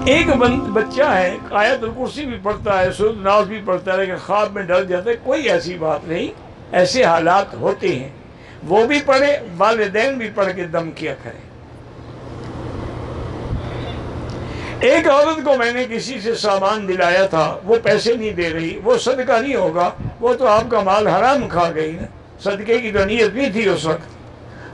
एक बच्चा है आयत कुर्सी भी पढ़ता है सूरत नाज भी पढ़ता है, लेकिन ख्वाब में डर जाता है, कोई ऐसी बात नहीं, ऐसे हालात होते हैं। वो भी पढ़े, वालदेन भी पढ़ के दम किया करें। एक औरत को मैंने किसी से सामान दिलाया था, वो पैसे नहीं दे रही, वो सदका नहीं होगा, वो तो आपका माल हराम खा गई ना, सदके की तो नीयत नहीं थी उस वक्त।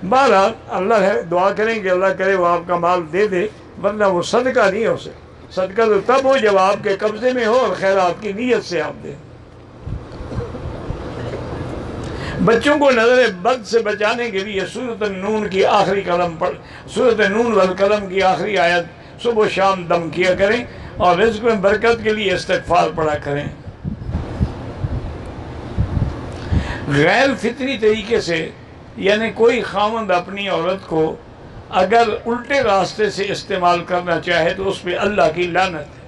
बहरहाल, अल्लाह है, दुआ करें कि अल्लाह करे वो आपका माल दे दे वरना वो सदका नहीं हो सकता। सदका तो तब हो जब आपके कब्जे में हो और खैर आपकी नीयत से आप दें। बच्चों को नज़र बद से बचाने के लिए सूरत नून की आखिरी कलम पढ़, सूरत नून वल कलम की आखिरी आयत सुबह शाम दम किया करें और रिज्क में बरकत के लिए इस्तफार पढ़ा करें। गैर फितरी तरीके से, यानी कोई खामंद अपनी औरत को अगर उल्टे रास्ते से इस्तेमाल करना चाहे तो उस पर अल्लाह की लानत है।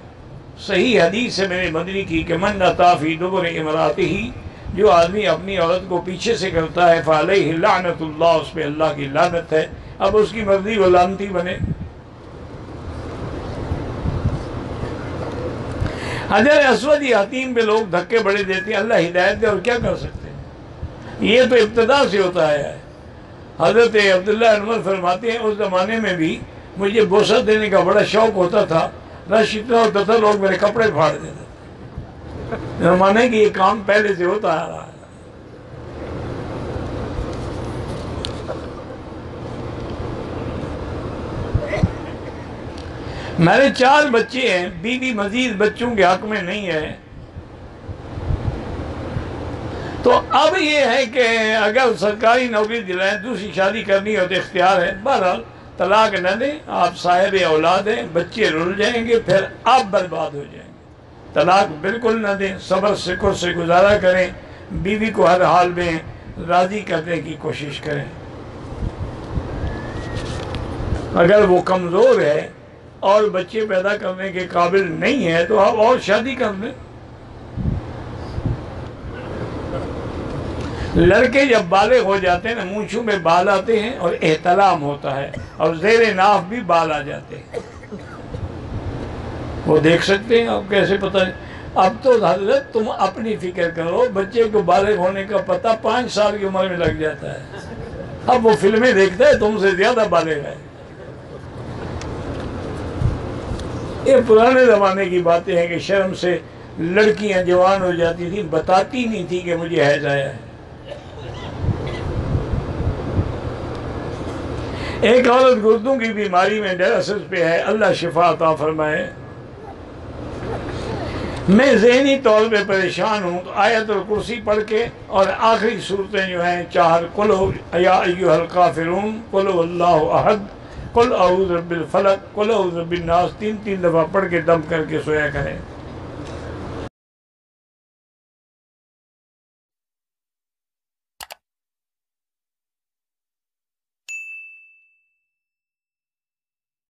सही हदीस है मेरे मदनी की कि मन ताफ़ी दुबर इमरात ही, जो आदमी अपनी औरत को पीछे से करता है फ़ाल लानतुल्लाह, उस पर अल्लाह की लानत है। अब उसकी मर्ज़ी वो लानती बने। हजर असवद हतीम पे लोग धक्के बड़े देते हैं, अल्लाह हिदायत दे और क्या कर सकते हैं? ये तो इब्तदा से होता है। हज़रत अब्दुल्ला अनवर फरमाते हैं, उस ज़माने में भी मुझे बोसा देने का बड़ा शौक होता था। रश इतना होता था, लोग मेरे कपड़े फाड़ देते थे। माने कि ये काम पहले से होता आ रहा है। मेरे चार बच्चे हैं, बीवी मजीद बच्चों के हक में नहीं है। तो अब ये है कि अगर सरकारी नौकरी दिलाएँ, दूसरी शादी करनी हो तो इख्तियार है। बहरहाल, तलाक न दें, आप साहेब औलाद हैं, बच्चे रुल जाएँगे, फिर आप बर्बाद हो जाएँगे। तलाक बिल्कुल न दें, सबर सिकुर से गुजारा करें, बीवी को हर हाल में राज़ी करने की कोशिश करें। अगर वो कमज़ोर है और बच्चे पैदा करने के काबिल नहीं है तो आप और शादी कर लें। लड़के जब बाले हो जाते हैं ना, मूछों में बाल आते हैं और एहतलाम होता है और जेर नाफ भी बाल आ जाते हैं। वो देख सकते हैं आप कैसे पता नहीं अब तो हज़रत, तुम अपनी फ़िक्र करो, बच्चे को बालक होने का पता पाँच साल की उम्र में लग जाता है। अब वो फ़िल्में देखता है, तुमसे ज़्यादा बालक है। ये पुराने ज़माने की बातें हैं कि शर्म से लड़कियाँ जवान हो जाती थी, बताती नहीं थी कि मुझे हैज़ आया है। एक औरत गुर्दों की बीमारी में डरासिस पे है, अल्लाह शिफा अता फरमाए। मैं जहनी तौर पे परेशान हूँ तो आयत और कुर्सी पढ़ के और आखिरी सूरतें जो हैं, चार, कुल या काफिरून, कुल अल्लाह अहद, कुल अऊज़ रब्बिल फलक, कुल अऊज़ रब्बिन नास तीन तीन दफ़ा पढ़ के दम करके सोया करें।